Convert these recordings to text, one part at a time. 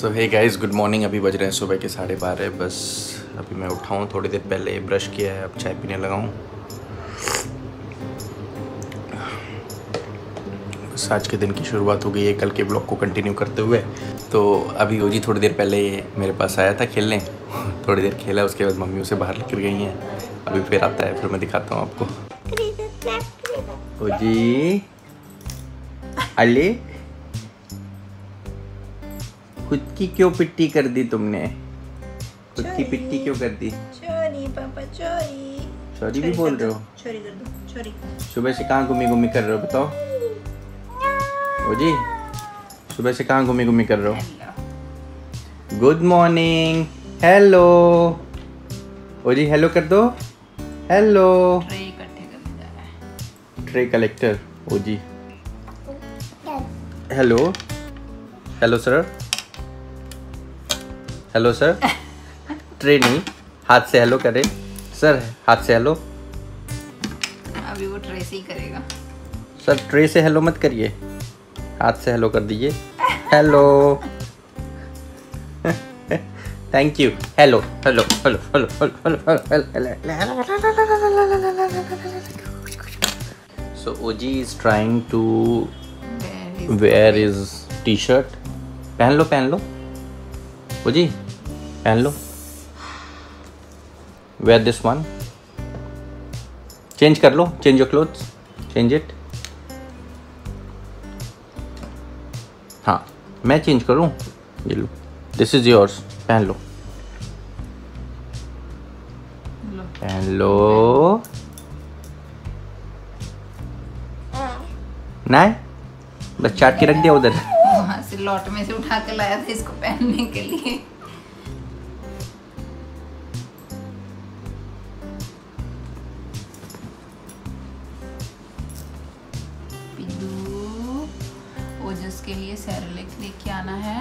So hey guys good morning अभी बज रहे हैं सुबह के साढ़े बारह। बस अभी मैं उठा हूँ, थोड़ी देर पहले ब्रश किया है, अब चाय पीने लगा हूँ। बस आज के दिन की शुरुआत हो गई है, कल के ब्लॉग को कंटिन्यू करते हुए। तो अभी ओजी थोड़ी देर पहले मेरे पास आया था खेलने। थोड़ी देर खेला, उसके बाद मम्मी उसे बाहर लेकर गई हैं। अभी फिर आता है, फिर मैं दिखाता हूँ आपको। ओजी अली? खुद की क्यों पिट्टी कर दी तुमने? खुद की पिट्टी क्यों कर दी? चोरी पापा चोरी। सॉरी भी बोल रहे हो? चोरी कर दो चोरी। सुबह से कहाँ घूमी घूमी कर रहे हो बताओ? ओ जी सुबह से कहाँ घूमी घूमी कर रहे हो? गुड मॉर्निंग हेलो ओ जी हेलो कर दो। हेलो है। ट्रे कलेक्टर ओ जी। Hello hello sir hello sir tray नहीं हाथ से हेलो करे। सर हाथ से हेलो अभी वो ट्रे से ही करेगा। सर ट्रे से हेलो मत करिए। हाथ से हेलो कर दीजिए। Hello thank you hello hello hello hello hello hello so OG is trying to wear is T shirt पहन लो पहन लो ओजी पहन लो। वेयर दिस वन चेंज कर लो change your clothes change it हाँ मैं चेंज करूँ? ये लो। दिस इज़ योर्स पहन लो। लो। पहन लो। नहीं बस चाट के रख दिया उधर। लॉट में से उठा के लाया था इसको पहनने के लिए। के लिए सैरलेक लेके आना है।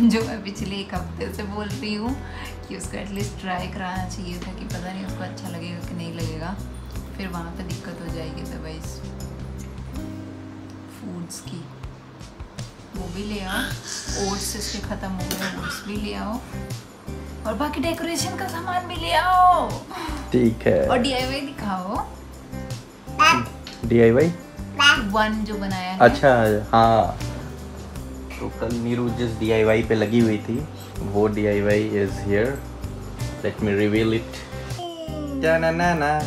जो मैं पिछले एक हफ़्ते से बोल रही हूँ कि उसको एटलीस्ट ट्राई कराना चाहिए था कि पता नहीं उसको अच्छा लगेगा कि नहीं लगेगा। फिर वहाँ पे दिक्कत हो जाएगी दवाइस फूड्स की। भी ले आओ। ओट्स इसके ख़त्म हो गए ओट्स भी ले आओ। और बाकी डेकोरेशन का सामान भी ले आओ। ठीक है। और डीआईवाई दिखाओ। डी आई वाई वन जो बनाया है। अच्छा हाँ। तो कल नीरू जिस डी आई वाई पे लगी हुई थी वो D I Y is here let me reveal it ना ना ना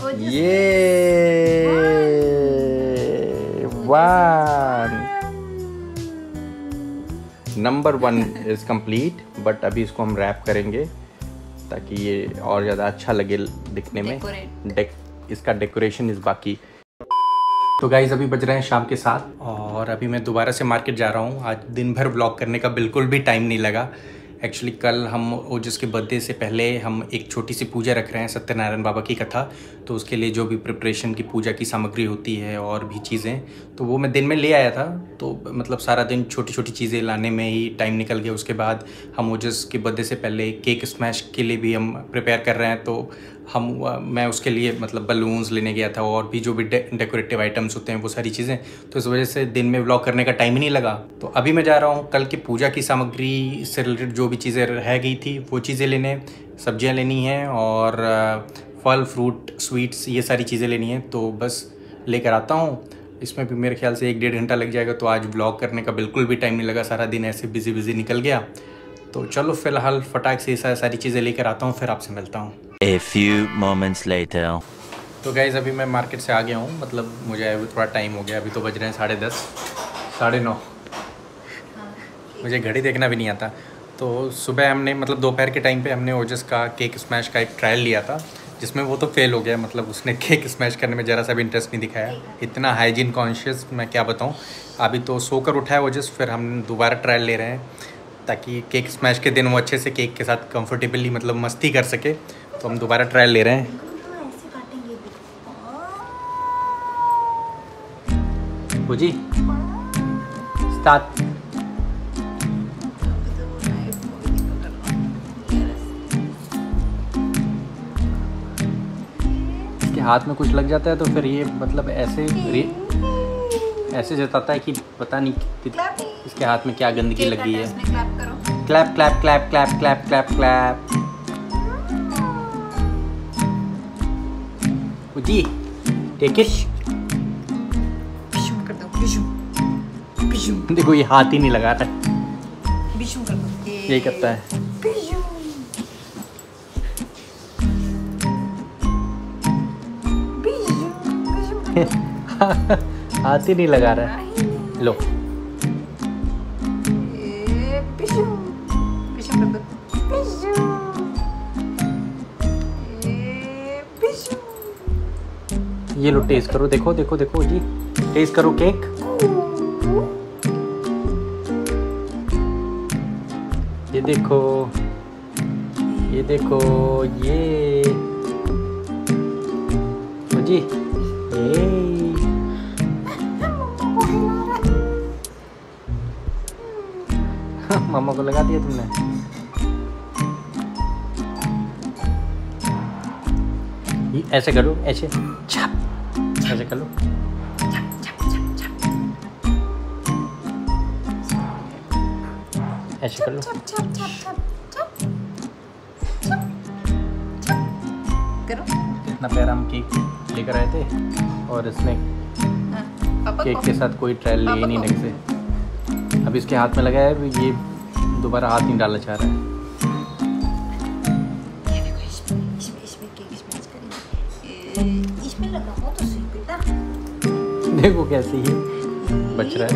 जो- ये one number one is complete but अभी इसको हम रैप करेंगे ताकि ये और ज़्यादा अच्छा लगे दिखने में। डेक इसका डेकोरेशन इस बाकी। तो गाइज़ अभी बज रहे हैं शाम के साथ और अभी मैं दोबारा से मार्केट जा रहा हूँ। आज दिन भर ब्लॉग करने का बिल्कुल भी टाइम नहीं लगा। एक्चुअली कल हम ओजस के बर्थडे से पहले हम एक छोटी सी पूजा रख रहे हैं, सत्यनारायण बाबा की कथा। तो उसके लिए जो भी प्रिपरेशन की, पूजा की सामग्री होती है और भी चीज़ें तो वो मैं दिन में ले आया था। तो मतलब सारा दिन छोटी छोटी चीज़ें लाने में ही टाइम निकल गया। उसके बाद हम ओजस के बर्थडे से पहले केक स्मैश के लिए भी हम प्रिपेयर कर रहे हैं। तो हम मैं उसके लिए मतलब बलून्स लेने गया था और भी जो भी डे, डेकोरेटिव आइटम्स होते हैं वो सारी चीज़ें। तो इस वजह से दिन में व्लॉग करने का टाइम ही नहीं लगा। तो अभी मैं जा रहा हूँ कल की पूजा की सामग्री से रिलेटेड जो भी चीज़ें रह गई थी वो चीज़ें लेने। सब्ज़ियाँ लेनी हैं और फल फ्रूट स्वीट्स ये सारी चीज़ें लेनी हैं। तो बस लेकर आता हूँ। इसमें भी मेरे ख्याल से एक डेढ़ घंटा लग जाएगा तो आज ब्लॉग करने का बिल्कुल भी टाइम नहीं लगा। सारा दिन ऐसे बिज़ी बिज़ी निकल गया। तो चलो फ़िलहाल फटाक से सारी चीज़ें लेकर आता हूँ फिर आपसे मिलता हूँ। A few moments later. तो गाइज़ अभी मैं मार्केट से आ गया हूँ। मतलब मुझे अभी थोड़ा टाइम हो गया। अभी तो बज रहे हैं साढ़े दस साढ़े नौ। मुझे घड़ी देखना भी नहीं आता। तो सुबह हमने मतलब दोपहर के टाइम पे हमने ओजस का केक स्मैश का एक ट्रायल लिया था जिसमें वो तो फेल हो गया। मतलब उसने केक स्मैश करने में ज़रा सा भी इंटरेस्ट नहीं दिखाया। इतना हाइजीन कॉन्शियस मैं क्या बताऊँ। अभी तो सोकर उठा है ओजस फिर हम दोबारा ट्रायल ले रहे हैं ताकि केक स्मैश के दिन वो अच्छे से केक के साथ कंफर्टेबली मतलब मस्ती कर सके। तो हम दोबारा ट्रायल ले रहे हैं। जी स्टार्ट इसके हाथ में कुछ लग जाता है तो फिर ये मतलब ऐसे ऐसे जताता है कि पता नहीं इसके हाथ में क्या गंदगी लगी है। Clap clap clap clap clap clap clap ji take it कर दो बिशुम बिशुम देखो ये हाथ ही नहीं लगा रहा है कर दो यही करता है हाथ ही नहीं लगा रहा है लो ए, ये लो टेस्ट करो, देखो देखो देखो, जी। टेस्ट करो केक ये देखो ये देखो, ये। ओ जी। ये। मामा को लगा दिया तुमने। ऐसे करो, ऐसे। छाप। ऐसे कर लो। ऐसे कर लो। करो। इतना प्यारा हम केक लेकर आए थे और इसने हाँ, केक के। साथ कोई ट्रायल लिए नहीं ढंग से अब इसके हाथ में लगा है अभी ये दोबारा हाथ नहीं डालना चाह रहा है। इसमें इसमें इसमें लगाओ तो सही। देखो कैसे ही? बच रहा है।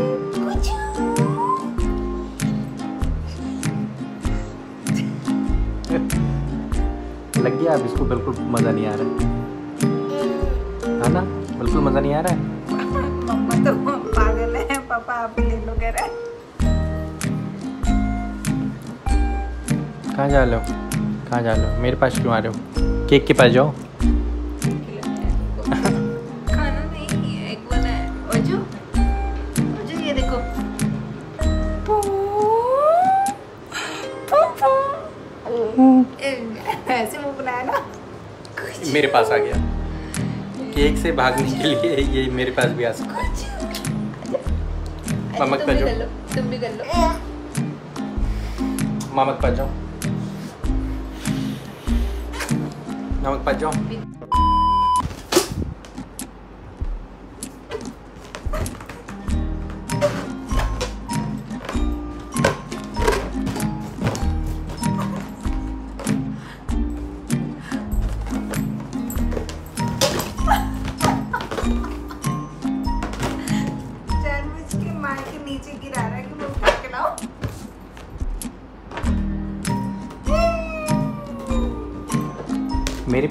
लग गया अब इसको बिल्कुल मज़ा नहीं आ रहा है। है ना? बिल्कुल मज़ा नहीं आ रहा है? मम्मा तो पागल है। पापा आप ले लो कह रहा कहाँ जा रहे हो? कहाँ जा रहे हो? मेरे पास क्यों आ रहे हो? केक के पास जाओ। ऐसे मुँह बनाया ना। मेरे पास आ गया। केक से भागने के लिए ये मेरे पास भी आ सकता है। मामा के तुम पास जाओ तुम भी कर लो मामा के पास जाओ मामा के पास जाओ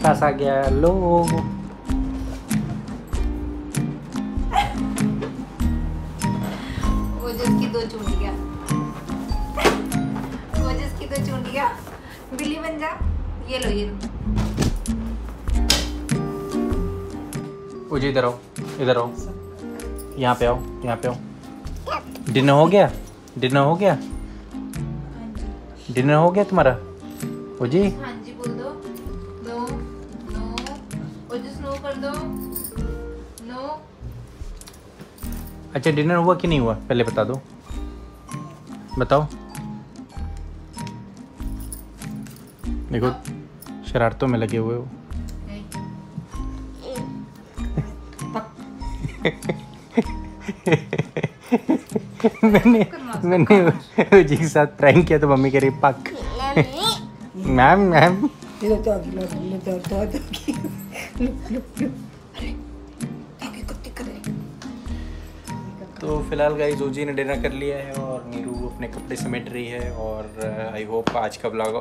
पास आ गया लो। दो चूंडियाँ ओजस की दो चूंडियाँ बिल्ली बन जा। ये लो ये लो। इधर आओ इधर आओ। यहाँ पे आओ यहाँ पे आओ। डिनर हो गया? डिनर हो गया? डिनर हो गया तुम्हारा? ओ जी। हाँ अच्छा डिनर हुआ कि नहीं हुआ पहले बता दो बताओ देखो शरारतों में लगे हुए हो मैंने मैंने जी के साथ प्रैंक किया तो मम्मी कह रही पक मैम मैम तो फ़िलहाल गाइस ओजी ने डिनर कर लिया है और नीरू अपने कपड़े समेट रही है और आई होप आज का ब्लॉग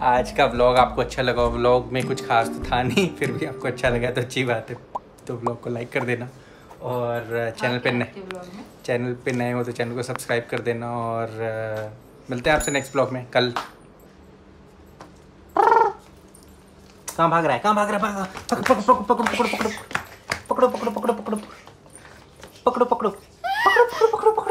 आज का ब्लॉग आपको अच्छा लगा ब्लॉग में कुछ खास तो था नहीं फिर भी आपको अच्छा लगा तो अच्छी बात है। तो ब्लॉग को लाइक कर देना और चैनल पे नए चैनल पे नए हो तो चैनल को सब्सक्राइब कर देना और मिलते हैं आपसे नेक्स्ट ब्लॉग में कल। कहाँ भाग रहा है? कहाँ भाग रहा है? पकड़ो पकड़ो पकड़ो पकड़ो पकड़ो पकड़ो पकड़ो पकड़ो पकड़ो। Pacru, pacru. Pacru, pacru, pacru, pacru.